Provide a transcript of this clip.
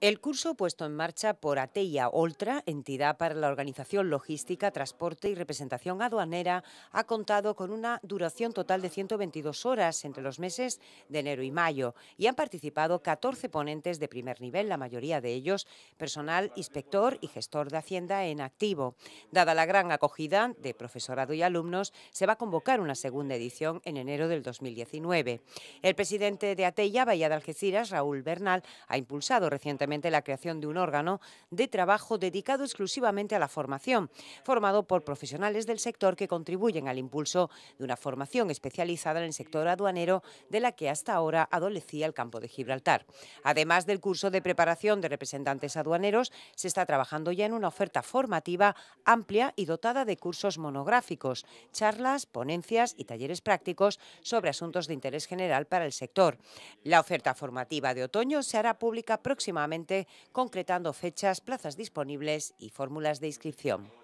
El curso puesto en marcha por Ateia Oltra, entidad para la organización logística, transporte y representación aduanera, ha contado con una duración total de 122 horas entre los meses de enero y mayo y han participado 14 ponentes de primer nivel, la mayoría de ellos personal inspector y gestor de Hacienda en activo. Dada la gran acogida de profesorado y alumnos, se va a convocar una segunda edición en enero del 2019. El presidente de Ateia, Bahía de Algeciras, Raúl Bernal, ha impulsado recientemente la creación de un órgano de trabajo dedicado exclusivamente a la formación, formado por profesionales del sector que contribuyen al impulso de una formación especializada en el sector aduanero de la que hasta ahora adolecía el campo de Gibraltar. Además del curso de preparación de representantes aduaneros, se está trabajando ya en una oferta formativa amplia y dotada de cursos monográficos, charlas, ponencias y talleres prácticos sobre asuntos de interés general para el sector. La oferta formativa de otoño se hará pública concretando fechas, plazas disponibles y fórmulas de inscripción.